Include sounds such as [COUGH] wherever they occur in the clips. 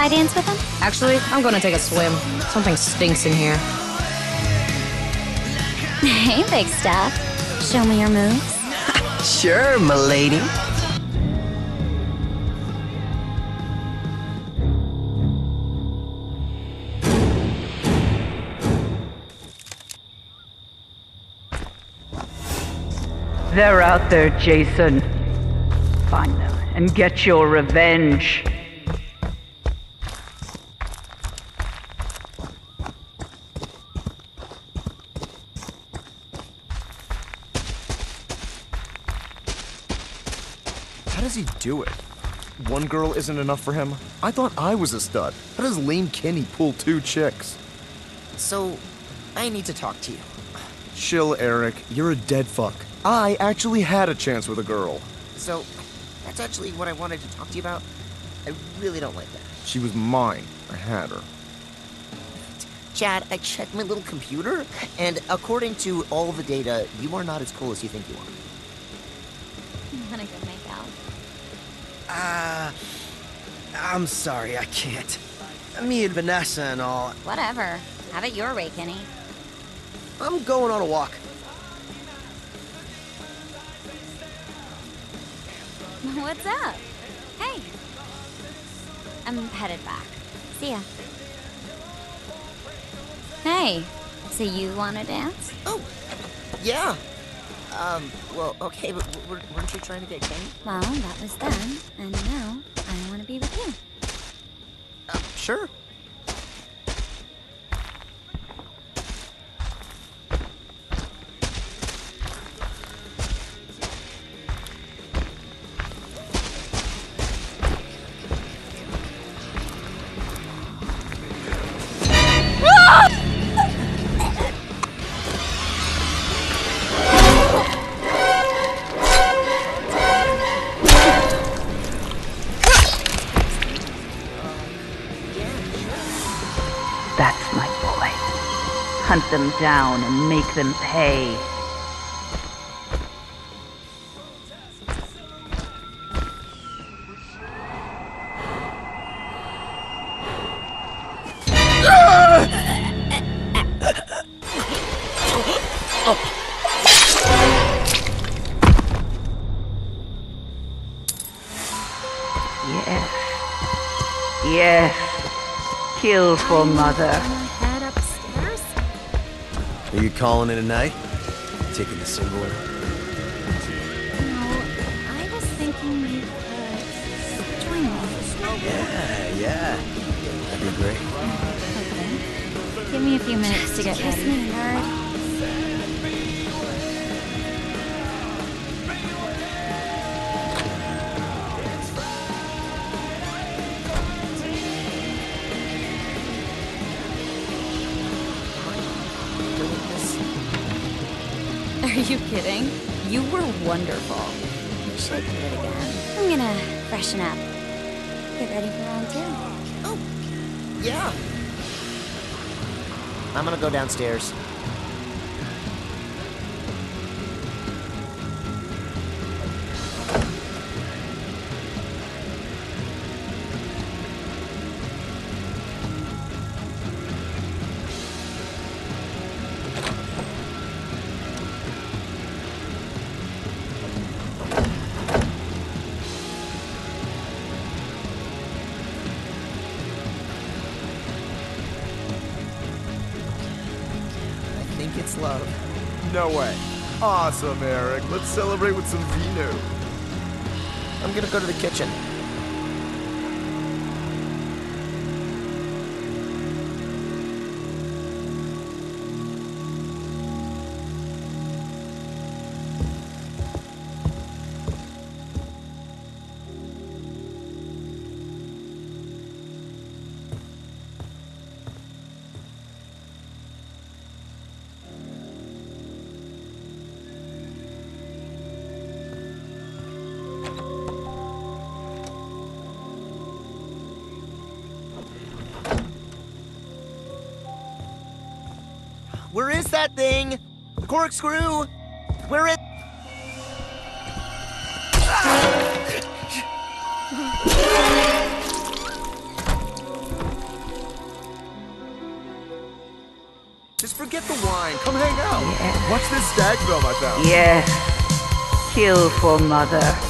Mind I dance with him? Actually, I'm gonna take a swim. Something stinks in here. [LAUGHS] Hey, big stuff. Show me your moves. [LAUGHS] Sure, milady. They're out there, Jason. Find them and get your revenge. How does he do it? One girl isn't enough for him? I thought I was a stud. How does Lane Kinney pull two chicks? So, I need to talk to you. Chill, Eric. You're a dead fuck. I actually had a chance with a girl. So, that's actually what I wanted to talk to you about. I really don't like that. She was mine. I had her. Chad, I checked my little computer, and according to all the data, you are not as cool as you think you are. Wanna go make out? Uh, I'm sorry, I can't. Me and Vanessa and all. Whatever. Have it your way, Kenny. I'm going on a walk. [LAUGHS] What's up? Hey. I'm headed back. See ya. Hey, so you wanna dance? Oh, yeah. Um, well, okay, but w- w- weren't you trying to get Kenny? Well, that was then, and now I wanna be with you. Uh, sure. Hunt them down and make them pay. Yes. Yes. Kill for mother. Head upstairs? Are you calling it a night? Taking the single? No, I was thinking you could join. Yeah, yeah. That'd be great. Okay. Give me a few minutes to get ready. You kidding? You were wonderful. We should do it again. I'm gonna freshen up. Get ready for round two. Oh, yeah. I'm gonna go downstairs. No way. Awesome, Eric. Let's celebrate with some vino. I'm gonna go to the kitchen. Where is that thing? The corkscrew? Where it? Just forget the wine. Come hang out. Yeah. This stag film I found. Yes. Kill for mother.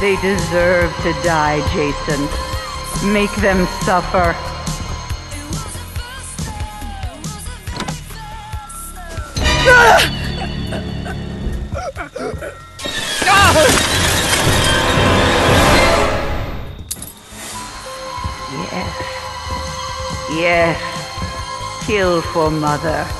They deserve to die, Jason. Make them suffer. Yes. Yes. Kill for mother.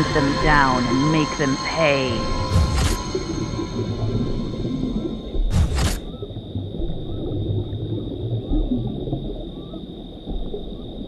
Hunt them down and make them pay.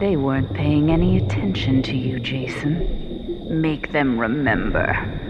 They weren't paying any attention to you, Jason. Make them remember.